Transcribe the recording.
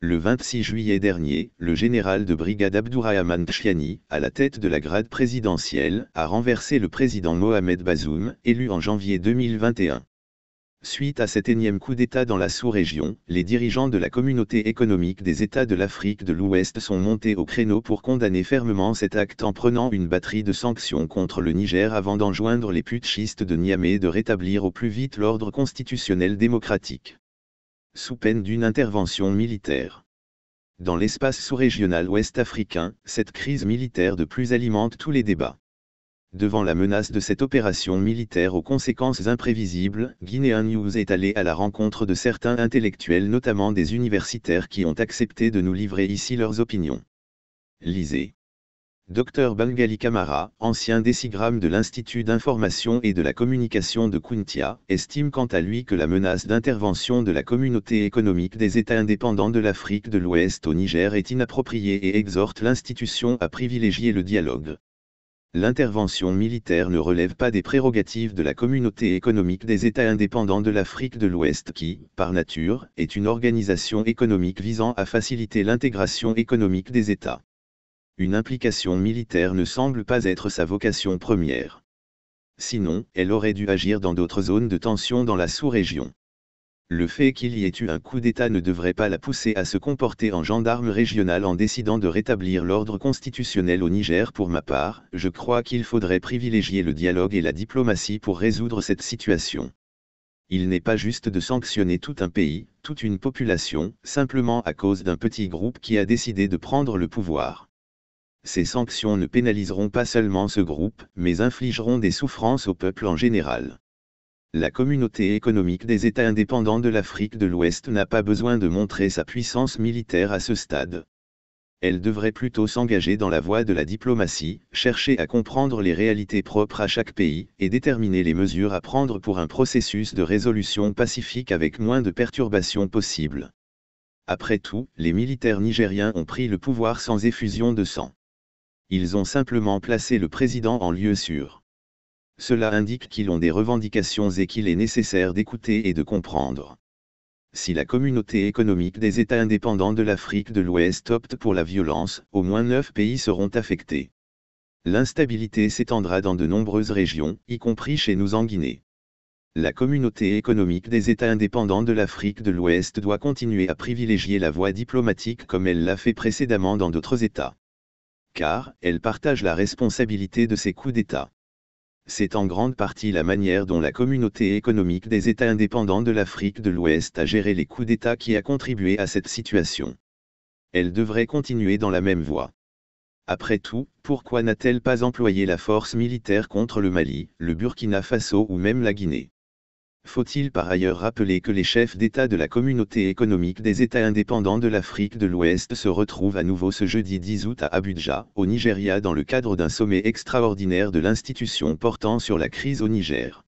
Le 26 juillet dernier, le général de brigade Abdourahman Tchiani, à la tête de la grade présidentielle, a renversé le président Mohamed Bazoum, élu en janvier 2021. Suite à cet énième coup d'État dans la sous-région, les dirigeants de la communauté économique des États de l'Afrique de l'Ouest sont montés au créneau pour condamner fermement cet acte en prenant une batterie de sanctions contre le Niger avant d'enjoindre les putschistes de Niamey de rétablir au plus vite l'ordre constitutionnel démocratique sous peine d'une intervention militaire. Dans l'espace sous-régional ouest-africain, cette crise militaire de plus alimente tous les débats. Devant la menace de cette opération militaire aux conséquences imprévisibles, Guinéen News est allé à la rencontre de certains intellectuels notamment des universitaires qui ont accepté de nous livrer ici leurs opinions. Lisez. Dr Bangali Kamara, ancien décigramme de l'Institut d'information et de la communication de Kuntia, estime quant à lui que la menace d'intervention de la communauté économique des États indépendants de l'Afrique de l'Ouest au Niger est inappropriée et exhorte l'institution à privilégier le dialogue. L'intervention militaire ne relève pas des prérogatives de la communauté économique des États indépendants de l'Afrique de l'Ouest qui, par nature, est une organisation économique visant à faciliter l'intégration économique des États une implication militaire ne semble pas être sa vocation première. Sinon, elle aurait dû agir dans d'autres zones de tension dans la sous-région. Le fait qu'il y ait eu un coup d'État ne devrait pas la pousser à se comporter en gendarme régional en décidant de rétablir l'ordre constitutionnel au Niger. Pour ma part, je crois qu'il faudrait privilégier le dialogue et la diplomatie pour résoudre cette situation. Il n'est pas juste de sanctionner tout un pays, toute une population, simplement à cause d'un petit groupe qui a décidé de prendre le pouvoir ces sanctions ne pénaliseront pas seulement ce groupe, mais infligeront des souffrances au peuple en général. La communauté économique des États indépendants de l'Afrique de l'Ouest n'a pas besoin de montrer sa puissance militaire à ce stade. Elle devrait plutôt s'engager dans la voie de la diplomatie, chercher à comprendre les réalités propres à chaque pays, et déterminer les mesures à prendre pour un processus de résolution pacifique avec moins de perturbations possibles. Après tout, les militaires nigériens ont pris le pouvoir sans effusion de sang ils ont simplement placé le président en lieu sûr. Cela indique qu'ils ont des revendications et qu'il est nécessaire d'écouter et de comprendre. Si la communauté économique des États indépendants de l'Afrique de l'Ouest opte pour la violence, au moins neuf pays seront affectés. L'instabilité s'étendra dans de nombreuses régions, y compris chez nous en Guinée. La communauté économique des États indépendants de l'Afrique de l'Ouest doit continuer à privilégier la voie diplomatique comme elle l'a fait précédemment dans d'autres États car elle partage la responsabilité de ces coups d'État. C'est en grande partie la manière dont la communauté économique des États indépendants de l'Afrique de l'Ouest a géré les coups d'État qui a contribué à cette situation. Elle devrait continuer dans la même voie. Après tout, pourquoi n'a-t-elle pas employé la force militaire contre le Mali, le Burkina Faso ou même la Guinée? Faut-il par ailleurs rappeler que les chefs d'État de la communauté économique des États indépendants de l'Afrique de l'Ouest se retrouvent à nouveau ce jeudi 10 août à Abuja, au Nigeria dans le cadre d'un sommet extraordinaire de l'institution portant sur la crise au Niger?